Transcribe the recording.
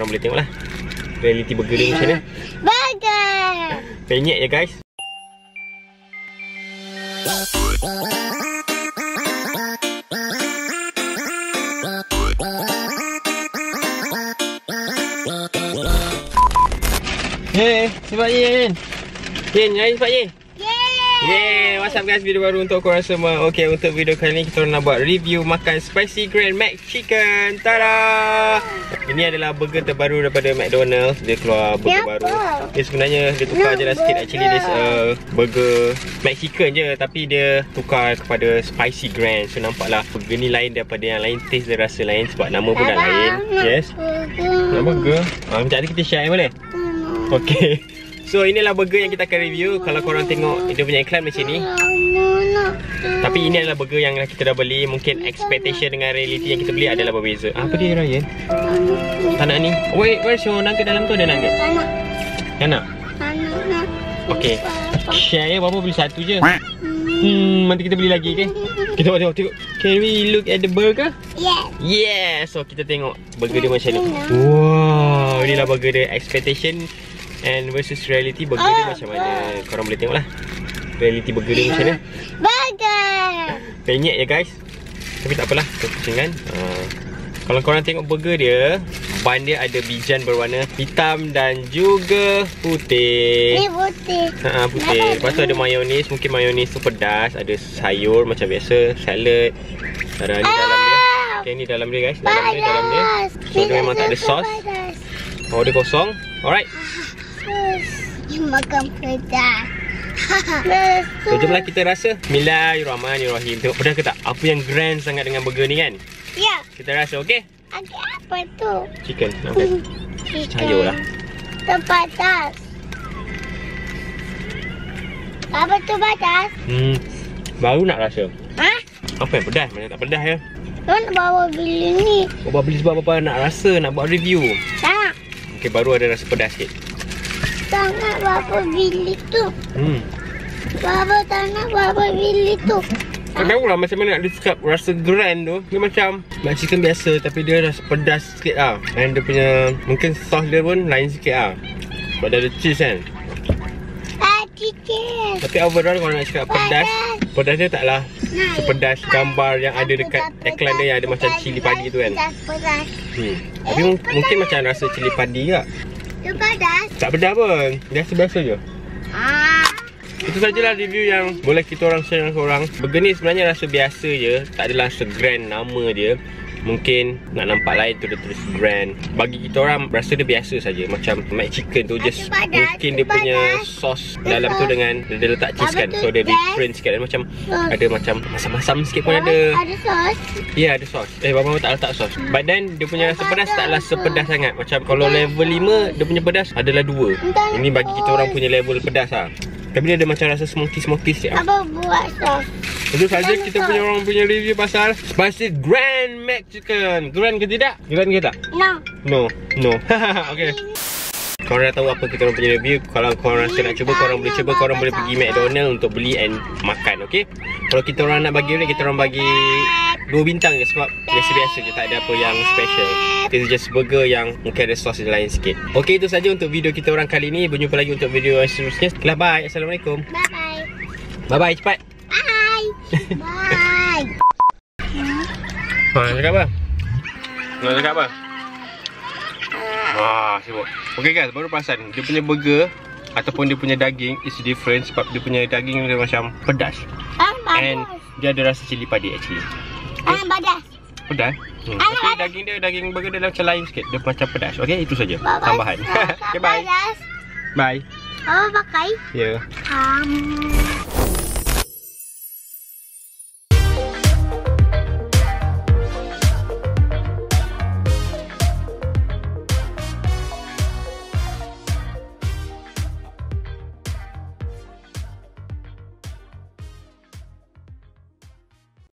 korang boleh tengok lah Reality burger dia macam mana? Burger. Penyek ya guys. Hey, sebab Yin? Yin, nyari sebab Yin Yeay. What's up guys, video baru untuk korang semua. Okay, untuk video kali ni kita nak buat review makan Spicy Grand Mac Chicken. Tada! Ini adalah burger terbaru daripada McDonald's. Dia keluar burger Kenapa? baru. Dia sebenarnya dia tukar je lah sikit Actually this uh, burger Mac Chicken je. Tapi dia tukar kepada Spicy Grand. So nampaklah burger ni lain daripada yang lain. Taste dia rasa lain sebab nama pun dah lain. Yes. Nak burger? Ah, macam mana kita share boleh? Okay So inilah burger yang kita akan review. Kalau korang tengok dia punya iklan macam ni. Tapi ini adalah burger yang kita dah beli. Mungkin expectation dengan reality yang kita beli adalah berbeza. Ah, Apa dia Ryan? Tak nak ni? Wait, where's your nugget dalam tu? Ada nugget? Nak? Anak. Okay. Share ya, berapa beli? Satu je? Hmm, nanti kita beli lagi okay? Kita tengok, tengok Can we look at the burger? Yes. Yes, so kita tengok burger dia macam ni. Wow, inilah burger dia. Expectation and versus reality burger dia macam mana Korang boleh tengok lah Reality burger dia macam mana Burger. Penyek je guys Tapi tak apalah Kita pusingkan uh, Kalau korang tengok burger dia Ban dia ada bijan berwarna hitam dan juga Ni putih putih. Ha, putih. Lepas tu ada mayonis, mungkin mayonis tu pedas, ada sayur macam biasa, salad. Ada ni dalam dia. Okay, ni dalam dia guys. Dalam dia, dalam dia. So dia memang tak ada sos. Oh, dia kosong. Alright. Makan pedas. So, jomlah kita rasa. Bismillahirrahmanirrahim. Tengok pedas ke tak? Apa yang grand sangat dengan burger ni kan? Ya. Kita rasa, okay? Ada apa tu? Chicken. Okay. Sayur lah. Terbatas. Apa tu batas? Hmm. Baru nak rasa. Ha? Apa yang pedas? Mana tak pedas ya? Kau nak bawa beli ni? Bapak beli sebab apa nak rasa, nak buat review. Tak. Okay, baru ada rasa pedas sikit. Tak nak bapa beli tu. Hmm. Bapa tak nak bapa beli tu. Tak tahu lah macam mana nak describe rasa grand tu Dia macam Mac chicken biasa tapi dia rasa pedas sikit lah And dia punya Mungkin sauce dia pun lain sikit lah Sebab dia ada cheese kan Ah, chicken. Tapi overall kalau nak cakap pedas Pedas dia taklah Sepedas gambar yang ada dekat iklan dia yang ada macam cili padi tu kan Pedas, pedas. hmm. Tapi mung- mungkin macam rasa cili padi ke Tu pedas. Tak pedas pun. Biasa-biasa je Ah. Itu sajalah review yang boleh kita orang share dengan korang. Burger ni sebenarnya rasa biasa je. Tak adalah segrand nama dia Mungkin nak nampak lain tu dia tulis grand Bagi kita orang rasa dia biasa saja. Macam Mac Chicken tu just Ada padas, Mungkin dia punya sos dalam tu dengan Dia, dia letak cheese kan. So dia different sikit. Dan Macam ada macam masam-masam sikit pun ada. Ada sos. Ya yeah, ada sos Eh Bapa tak letak sos But then dia punya rasa pedas taklah sepedas sangat. Macam kalau level 5 Dia punya pedas adalah 2 Ini bagi kita orang punya level pedas lah. Tapi dia ada macam rasa smoky-smoky sikit. Lah Apa buat sos? Itu saja kita punya orang punya review pasal Spicy Grand Mac Chicken. Grand ke tidak? Grand ke tak? No. No. No. Okay. Korang dah tahu apa kita orang punya review? Kalau korang rasa nak cuba Korang boleh cuba. Korang boleh pergi McDonald Untuk beli and makan Okay? Kalau kita orang nak bagi rate Kita orang bagi Dua bintang je Sebab biasa-biasa je. Tak ada apa yang special. It's just burger yang Mungkin ada sos yang lain sikit. Okay itu saja untuk video kita orang kali ni. Berjumpa lagi untuk video yang seterusnya. Setelah bye. Assalamualaikum. Bye-bye. Bye-bye. Cepat. Bye. Bye. Ha, nak cakap apa? Nak cakap apa? Wah, sibuk. Okay guys, baru perasan dia punya burger ataupun dia punya daging is different sebab dia punya daging dia macam pedas. Ah, And dia ada rasa cili padi actually. Ah, badas. Pedas. Hmm. Ah, Tapi badas. daging dia daging burger dia macam lain sikit. Dia macam pedas. Okay, itu saja. Tambahan. okay, bye. Bye. Apa pakai? Ya. Yeah. Um,